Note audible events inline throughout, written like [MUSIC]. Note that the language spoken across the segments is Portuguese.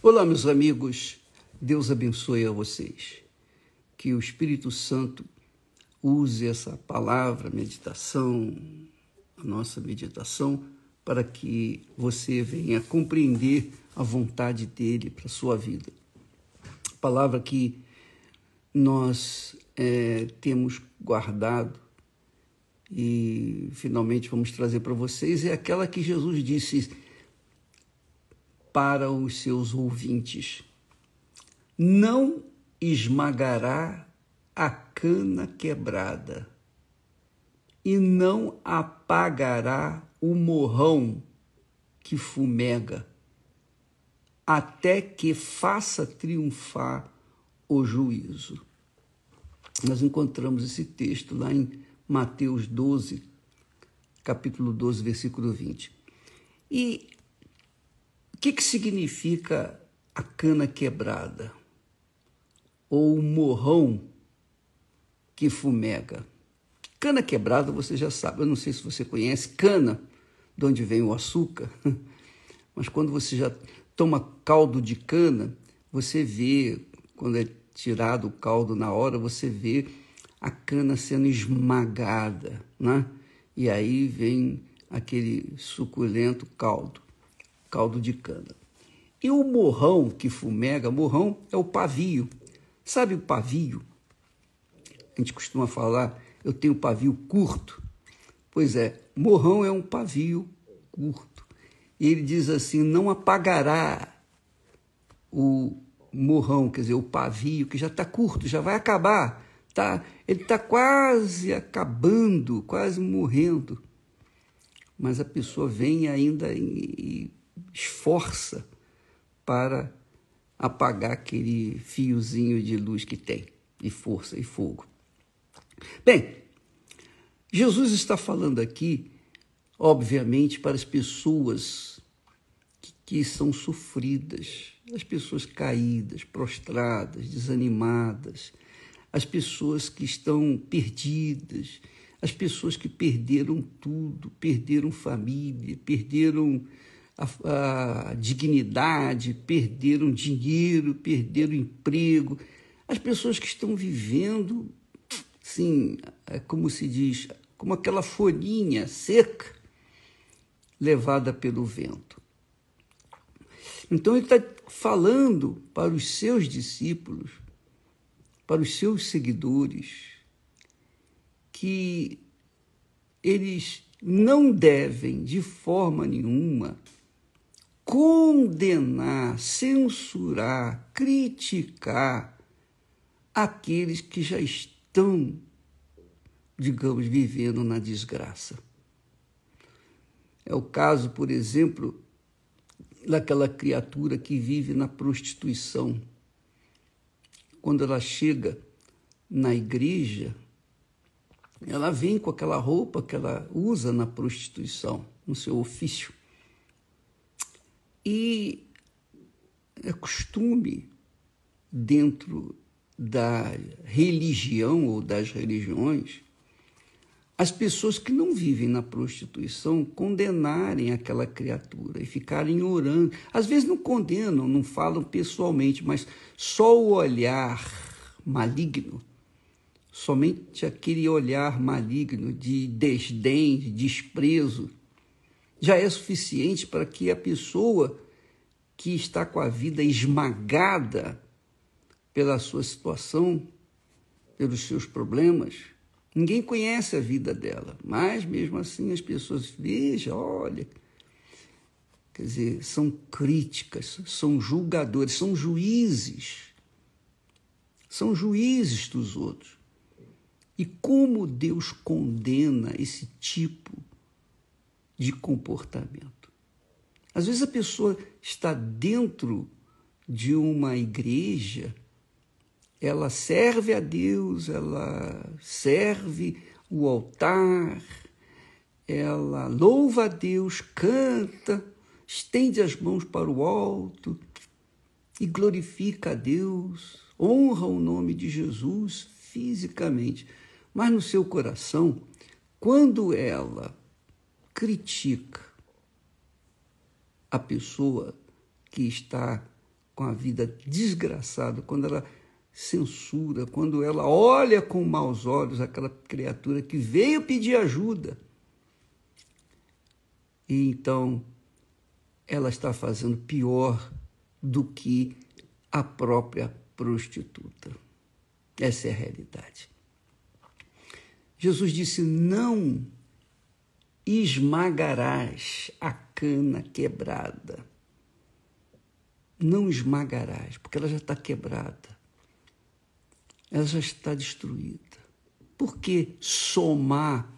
Olá, meus amigos. Deus abençoe a vocês. Que o Espírito Santo use essa palavra, meditação, a nossa meditação, para que você venha compreender a vontade dele para a sua vida. A palavra que nós é, temos guardado e finalmente vamos trazer para vocês é aquela que Jesus disse para os seus ouvintes: Não esmagará a cana quebrada e não apagará o morrão que fumega, até que faça triunfar o juízo. Nós encontramos esse texto lá em Mateus 12, capítulo 12, versículo 20. E o que, que significa a cana quebrada? Ou o morrão que fumega? Cana quebrada, você já sabe, eu não sei se você conhece, cana, de onde vem o açúcar, [LAUGHS] mas quando você já toma caldo de cana, você vê, quando é tirado o caldo na hora, você vê a cana sendo esmagada, né? E aí vem aquele suculento caldo, caldo de cana. E o morrão que fumega, morrão é o pavio. Sabe o pavio? A gente costuma falar, eu tenho pavio curto. Pois é, morrão é um pavio curto. E ele diz assim: não apagará o morrão, quer dizer, o pavio, que já está curto, já vai acabar tá, ele está quase acabando, quase morrendo. Mas a pessoa vem ainda e esforça para apagar aquele fiozinho de luz que tem, de força e fogo. Bem, Jesus está falando aqui, obviamente, para as pessoas que, que são sofridas, as pessoas caídas, prostradas, desanimadas, as pessoas que estão perdidas, as pessoas que perderam tudo, perderam família, perderam a, a dignidade, perderam dinheiro, perderam emprego, as pessoas que estão vivendo, sim, é como se diz, como aquela folhinha seca levada pelo vento. Então ele está falando para os seus discípulos para os seus seguidores que eles não devem, de forma nenhuma, condenar, censurar, criticar aqueles que já estão, digamos, vivendo na desgraça. É o caso, por exemplo, daquela criatura que vive na prostituição quando ela chega na igreja, ela vem com aquela roupa que ela usa na prostituição, no seu ofício. E é costume dentro da religião ou das religiões as pessoas que não vivem na prostituição condenarem aquela criatura e ficarem orando. Às vezes não condenam, não falam pessoalmente, mas só o olhar maligno, somente aquele olhar maligno de desdém, de desprezo, já é suficiente para que a pessoa que está com a vida esmagada pela sua situação, pelos seus problemas, Ninguém conhece a vida dela, mas mesmo assim as pessoas, veja, olha. Quer dizer, são críticas, são julgadores, são juízes. São juízes dos outros. E como Deus condena esse tipo de comportamento? Às vezes a pessoa está dentro de uma igreja ela serve a Deus, ela serve o altar, ela louva a Deus, canta, estende as mãos para o alto e glorifica a Deus, honra o nome de Jesus fisicamente, mas no seu coração, quando ela critica a pessoa que está com a vida desgraçada, quando ela censura, quando ela olha com maus olhos aquela criatura que veio pedir ajuda. E então ela está fazendo pior do que a própria prostituta. Essa é a realidade. Jesus disse: Não esmagarás a cana quebrada. Não esmagarás, porque ela já está quebrada. Ela já está destruída. Por que somar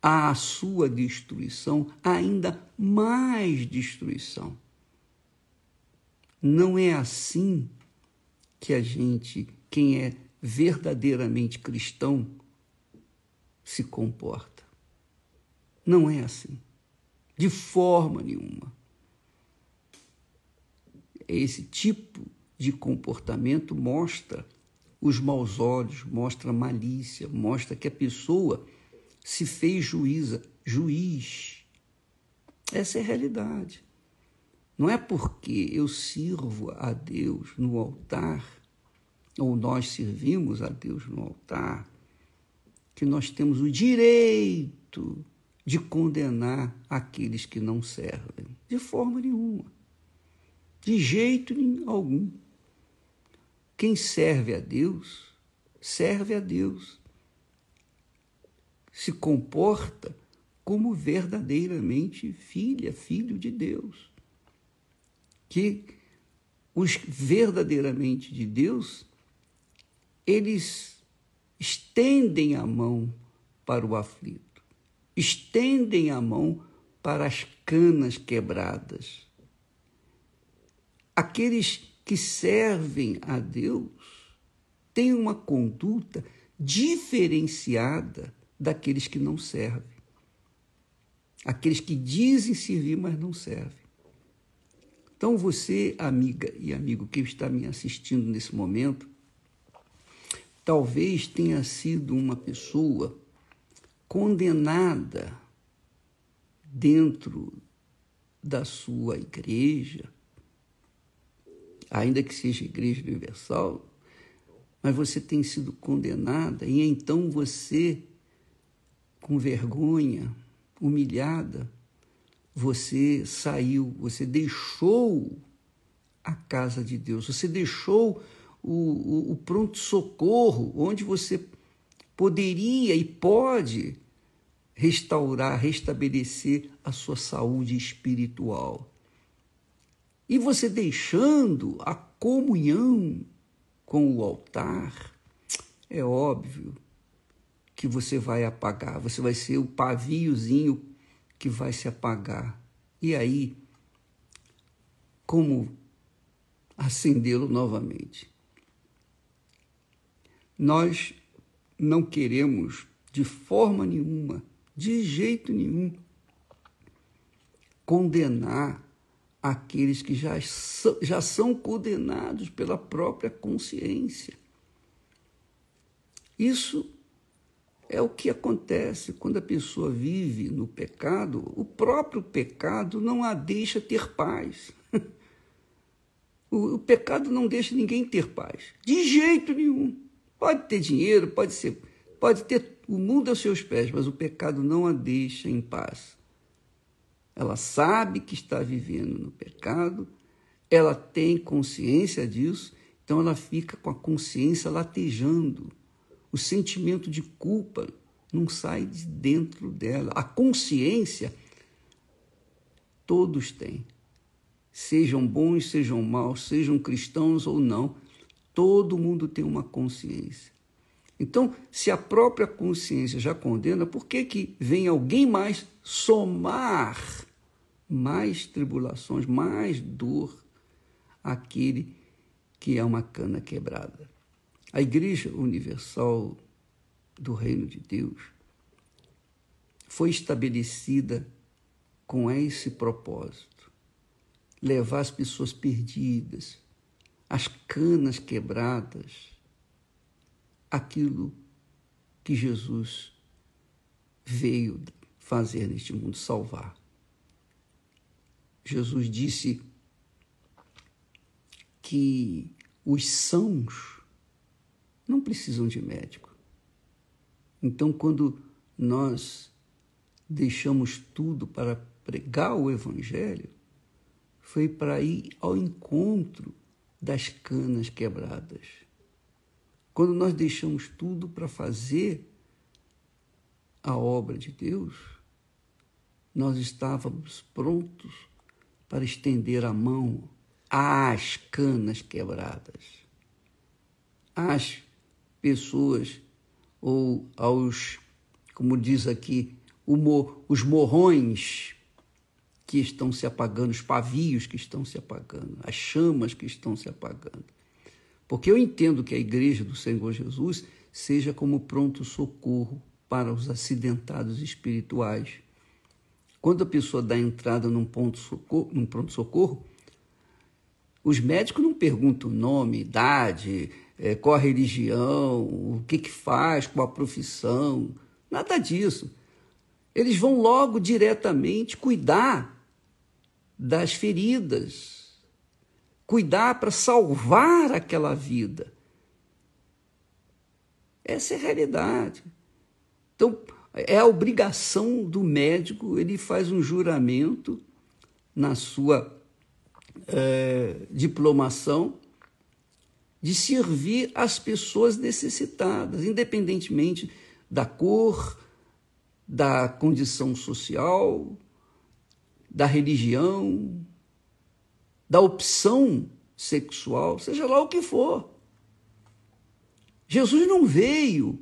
à sua destruição ainda mais destruição? Não é assim que a gente, quem é verdadeiramente cristão, se comporta. Não é assim. De forma nenhuma. Esse tipo de comportamento mostra os maus olhos, mostra malícia, mostra que a pessoa se fez juíza, juiz. Essa é a realidade. Não é porque eu sirvo a Deus no altar, ou nós servimos a Deus no altar, que nós temos o direito de condenar aqueles que não servem. De forma nenhuma. De jeito algum. Quem serve a Deus, serve a Deus. Se comporta como verdadeiramente filha, filho de Deus. Que os verdadeiramente de Deus, eles estendem a mão para o aflito, estendem a mão para as canas quebradas. Aqueles que servem a Deus têm uma conduta diferenciada daqueles que não servem. Aqueles que dizem servir, mas não servem. Então, você, amiga e amigo que está me assistindo nesse momento, talvez tenha sido uma pessoa condenada dentro da sua igreja, ainda que seja igreja universal, mas você tem sido condenada e então você, com vergonha, humilhada, você saiu, você deixou a casa de Deus, você deixou o, o, o pronto-socorro, onde você poderia e pode restaurar, restabelecer a sua saúde espiritual. E você deixando a comunhão com o altar, é óbvio que você vai apagar, você vai ser o paviozinho que vai se apagar. E aí, como acendê-lo novamente? Nós não queremos de forma nenhuma, de jeito nenhum, condenar aqueles que já são, já são condenados pela própria consciência. Isso é o que acontece quando a pessoa vive no pecado, o próprio pecado não a deixa ter paz. [LAUGHS] O, o pecado não deixa ninguém ter paz, de jeito nenhum. Pode ter dinheiro, pode ser, pode ter o mundo aos seus pés, mas o pecado não a deixa em paz. Ela sabe que está vivendo no pecado, ela tem consciência disso, então ela fica com a consciência latejando. O sentimento de culpa não sai de dentro dela. A consciência todos têm. Sejam bons, sejam maus, sejam cristãos ou não, Todo mundo tem uma consciência. Então, se a própria consciência já condena, por que, que vem alguém mais somar mais tribulações, mais dor àquele que é uma cana quebrada? A Igreja Universal do Reino de Deus foi estabelecida com esse propósito: levar as pessoas perdidas, as canas quebradas, aquilo que Jesus veio fazer neste mundo, salvar. Jesus disse que os sãos não precisam de médico. Então, quando nós deixamos tudo para pregar o Evangelho, foi para ir ao encontro das canas quebradas. Quando nós deixamos tudo para fazer a obra de Deus, nós estávamos prontos para estender a mão às canas quebradas, às pessoas ou aos, como diz aqui, os morrões que estão se apagando, os pavios que estão se apagando, as chamas que estão se apagando. Porque eu entendo que a igreja do Senhor Jesus seja como pronto socorro para os acidentados espirituais. Quando a pessoa dá entrada num, ponto socorro, num pronto-socorro, os médicos não perguntam nome, idade, é, qual a religião, o que, que faz, qual a profissão, nada disso. Eles vão logo diretamente cuidar das feridas, cuidar para salvar aquela vida. Essa é a realidade. Então, é a obrigação do médico, ele faz um juramento na sua é, diplomação de servir as pessoas necessitadas, independentemente da cor, da condição social, da religião, da opção sexual, seja lá o que for. Jesus não veio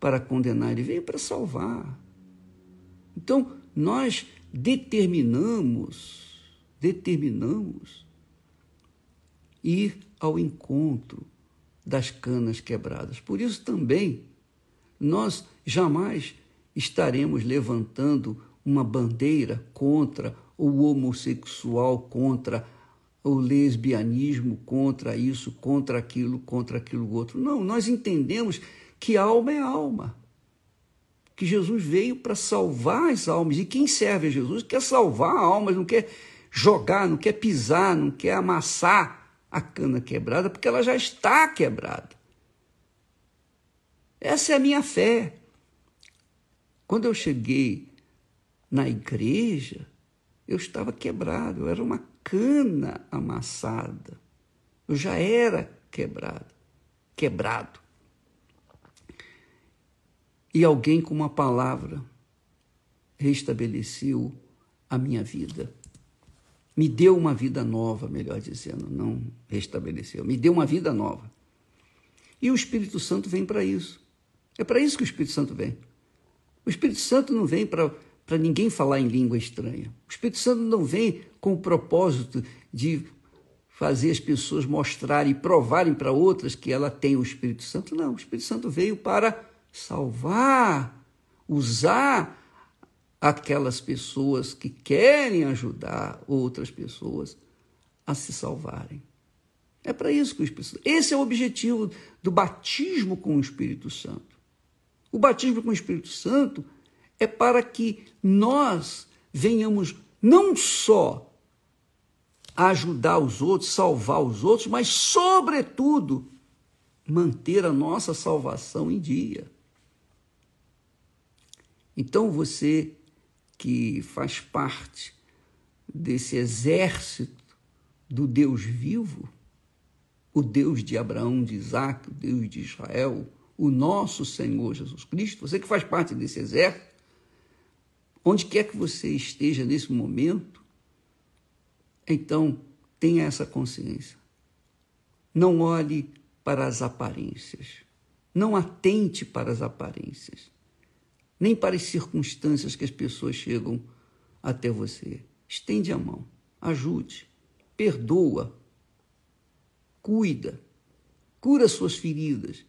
para condenar, ele veio para salvar. Então, nós determinamos, determinamos ir ao encontro das canas quebradas. Por isso também nós jamais estaremos levantando uma bandeira contra o homossexual, contra o lesbianismo, contra isso, contra aquilo, contra aquilo outro. Não, nós entendemos que alma é alma. Que Jesus veio para salvar as almas. E quem serve a Jesus quer salvar almas, não quer jogar, não quer pisar, não quer amassar a cana quebrada, porque ela já está quebrada. Essa é a minha fé. Quando eu cheguei na igreja, eu estava quebrado, eu era uma cana amassada. Eu já era quebrado, quebrado. E alguém com uma palavra restabeleceu a minha vida. Me deu uma vida nova, melhor dizendo, não restabeleceu, me deu uma vida nova. E o Espírito Santo vem para isso. É para isso que o Espírito Santo vem. O Espírito Santo não vem para ninguém falar em língua estranha. O Espírito Santo não vem com o propósito de fazer as pessoas mostrarem e provarem para outras que ela tem o Espírito Santo. Não, o Espírito Santo veio para salvar, usar aquelas pessoas que querem ajudar outras pessoas a se salvarem. É para isso que o Espírito Santo. Esse é o objetivo do batismo com o Espírito Santo. O batismo com o Espírito Santo é para que nós venhamos não só ajudar os outros, salvar os outros, mas, sobretudo, manter a nossa salvação em dia. Então, você que faz parte desse exército do Deus vivo, o Deus de Abraão, de Isaac, o Deus de Israel, o nosso Senhor Jesus Cristo, você que faz parte desse exército, onde quer que você esteja nesse momento, então tenha essa consciência. Não olhe para as aparências. Não atente para as aparências, nem para as circunstâncias que as pessoas chegam até você. Estende a mão, ajude, perdoa, cuida, cura suas feridas,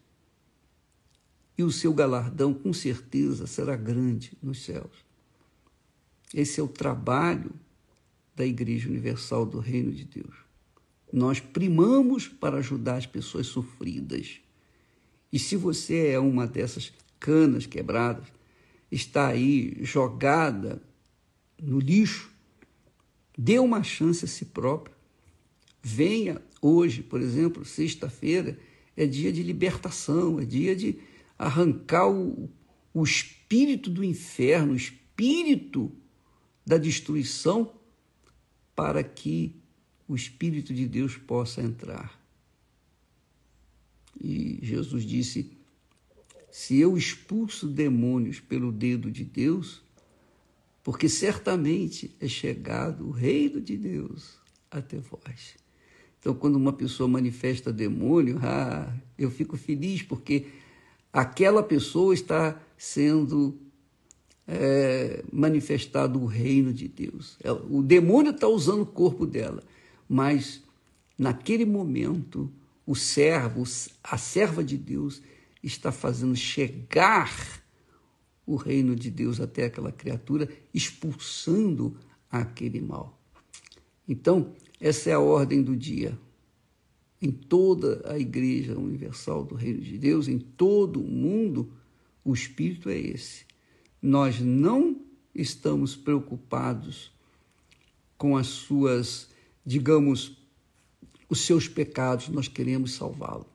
e o seu galardão, com certeza, será grande nos céus. Esse é o trabalho da Igreja Universal do Reino de Deus. Nós primamos para ajudar as pessoas sofridas. E se você é uma dessas canas quebradas, está aí jogada no lixo, dê uma chance a si próprio. Venha Hoje, por exemplo, sexta-feira, é dia de libertação, é dia de arrancar o, o espírito do inferno, o espírito da destruição, para que o Espírito de Deus possa entrar. E Jesus disse: Se eu expulso demônios pelo dedo de Deus, porque certamente é chegado o reino de Deus até vós. Então, quando uma pessoa manifesta demônio, [LAUGHS] ah, eu fico feliz porque aquela pessoa está sendo é, manifestado o reino de Deus. o demônio está usando o corpo dela, mas naquele momento o servo, a serva de Deus, está fazendo chegar o reino de Deus até aquela criatura, expulsando aquele mal. Então, essa é a ordem do dia. Em toda a Igreja Universal do Reino de Deus, em todo o mundo, o espírito é esse. Nós não estamos preocupados com as suas, digamos, os seus pecados, nós queremos salvá-lo.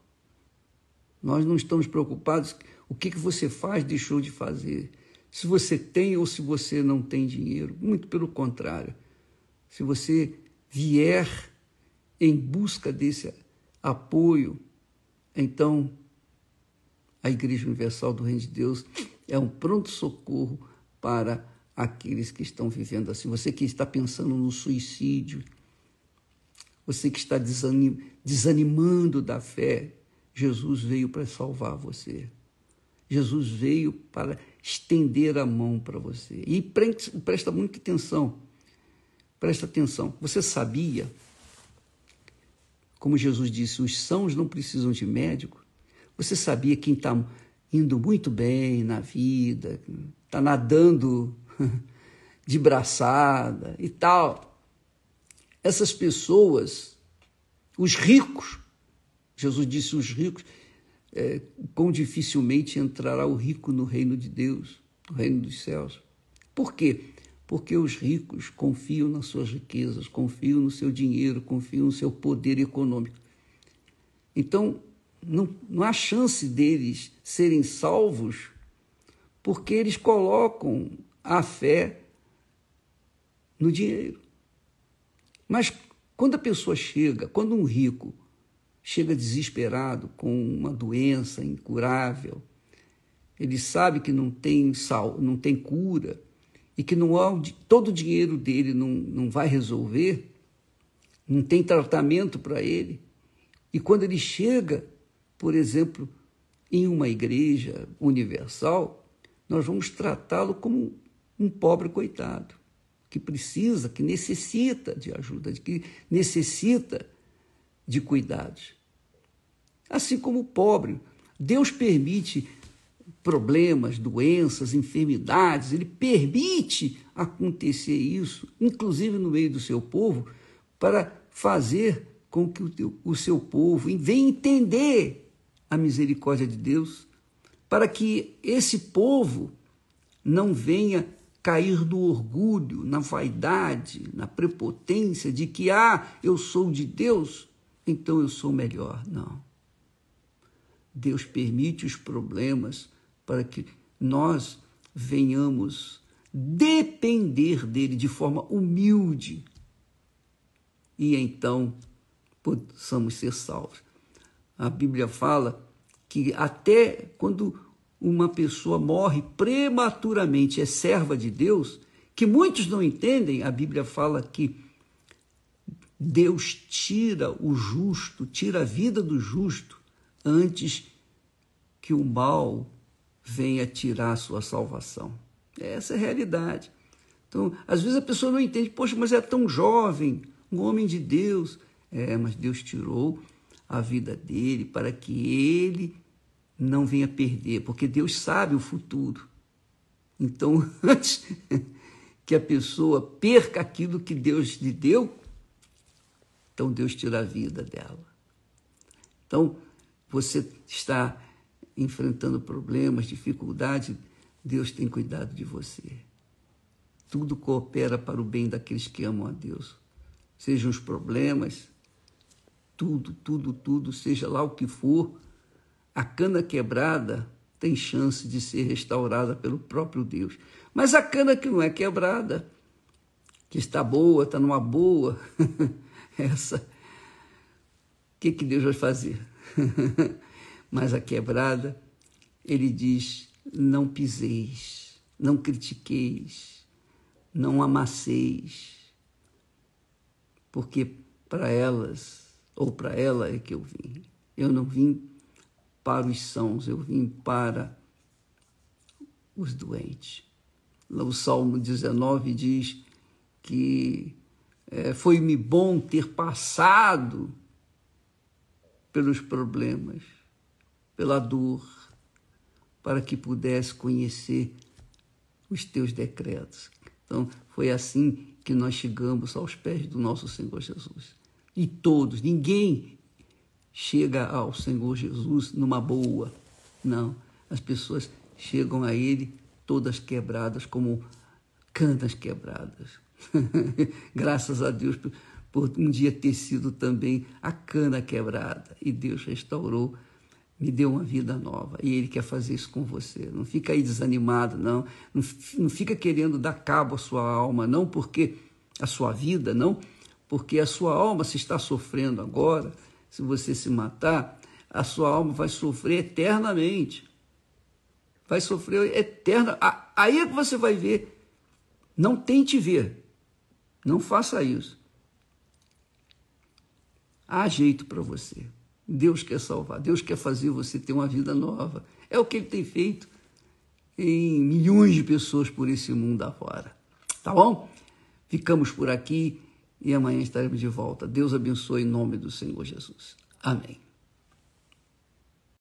Nós não estamos preocupados o que, que você faz, deixou de fazer, se você tem ou se você não tem dinheiro. Muito pelo contrário. Se você vier em busca desse apoio, então a Igreja Universal do Reino de Deus é um pronto-socorro para aqueles que estão vivendo assim. Você que está pensando no suicídio, você que está desanim, desanimando da fé, Jesus veio para salvar você. Jesus veio para estender a mão para você. E presta muita atenção. Presta atenção. Você sabia, como Jesus disse, os sãos não precisam de médico? Você sabia quem está indo muito bem na vida, está nadando [LAUGHS] de braçada e tal? Essas pessoas, os ricos, Jesus disse: os ricos, é, quão dificilmente entrará o rico no reino de Deus, no reino dos céus. Por quê? porque os ricos confiam nas suas riquezas, confiam no seu dinheiro, confiam no seu poder econômico. Então, não, não há chance deles serem salvos porque eles colocam a fé no dinheiro. Mas quando a pessoa chega, quando um rico chega desesperado com uma doença incurável, ele sabe que não tem sal, não tem cura, e que não há, todo o dinheiro dele não, não vai resolver, não tem tratamento para ele. E quando ele chega, por exemplo, em uma igreja universal, nós vamos tratá-lo como um pobre coitado, que precisa, que necessita de ajuda, que necessita de cuidados. Assim como o pobre, Deus permite problemas, doenças, enfermidades, ele permite acontecer isso, inclusive no meio do seu povo, para fazer com que o, teu, o seu povo venha entender a misericórdia de Deus, para que esse povo não venha cair no orgulho, na vaidade, na prepotência de que, ah, eu sou de Deus, então eu sou melhor. Não. Deus permite os problemas para que nós venhamos depender dele de forma humilde e então possamos ser salvos. A Bíblia fala que até quando uma pessoa morre prematuramente, é serva de Deus, que muitos não entendem, a Bíblia fala que Deus tira o justo, tira a vida do justo antes que o mal venha tirar a sua salvação. Essa é a realidade. Então, às vezes a pessoa não entende, poxa, mas é tão jovem, um homem de Deus. É, mas Deus tirou a vida dele para que ele não venha perder, porque Deus sabe o futuro. Então, [LAUGHS] antes que a pessoa perca aquilo que Deus lhe deu, então Deus tira a vida dela. Então, você está enfrentando problemas, dificuldades, Deus tem cuidado de você. Tudo coopera para o bem daqueles que amam a Deus. Sejam os problemas, tudo, tudo, tudo, seja lá o que for, a cana quebrada tem chance de ser restaurada pelo próprio Deus. Mas a cana que não é quebrada, que está boa, está numa boa, [LAUGHS] essa, o que, que Deus vai fazer? [LAUGHS] Mas a quebrada, ele diz: não piseis, não critiqueis, não amasseis, porque para elas, ou para ela é que eu vim. Eu não vim para os sãos, eu vim para os doentes. O Salmo 19 diz que é, foi-me bom ter passado pelos problemas, pela dor, para que pudesse conhecer os teus decretos. Então, foi assim que nós chegamos aos pés do nosso Senhor Jesus. E todos, ninguém chega ao Senhor Jesus numa boa. Não, as pessoas chegam a Ele todas quebradas, como canas quebradas. [LAUGHS] Graças a Deus por, um dia ter sido também a cana quebrada. E Deus restaurou, me deu uma vida nova. E Ele quer fazer isso com você. Não fica aí desanimado, não. Não, não fica querendo dar cabo à sua alma, não porque a sua vida, não porque a sua alma se está sofrendo agora se você se matar, a sua alma vai sofrer eternamente. Vai sofrer eterna. Aí é que você vai ver. Não tente ver. Não faça isso. Há jeito para você. Deus quer salvar. Deus quer fazer você ter uma vida nova. É o que ele tem feito em milhões de pessoas por esse mundo afora. Tá bom? Ficamos por aqui e amanhã estaremos de volta. Deus abençoe em nome do Senhor Jesus. Amém.